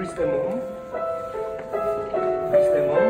Chrysemum. Chrysemum.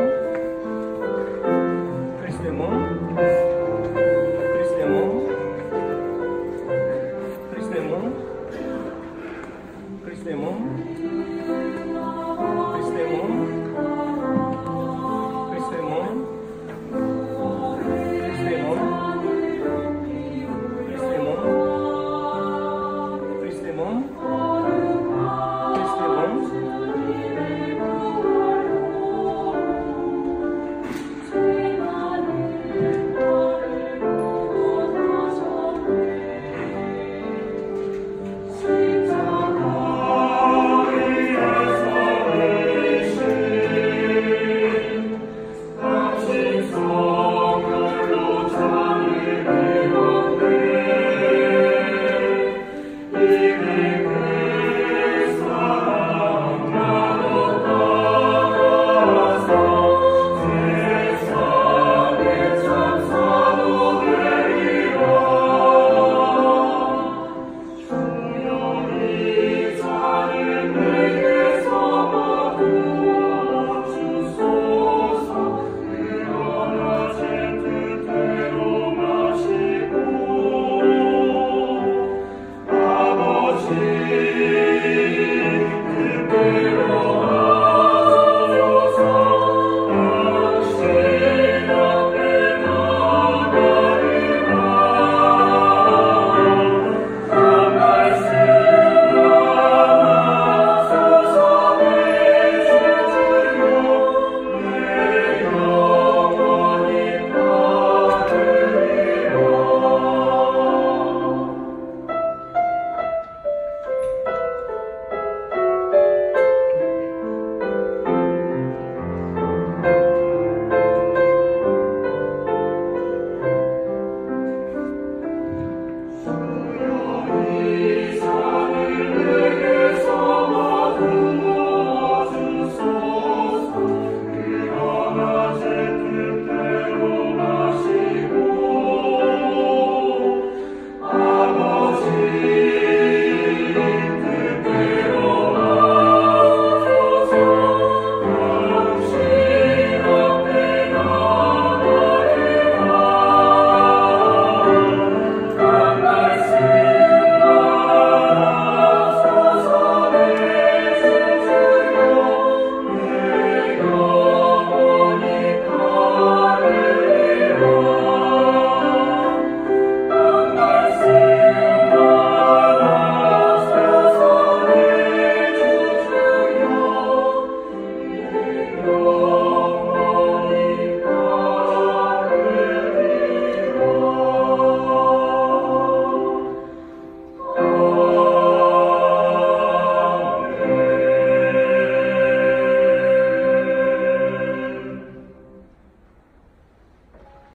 José.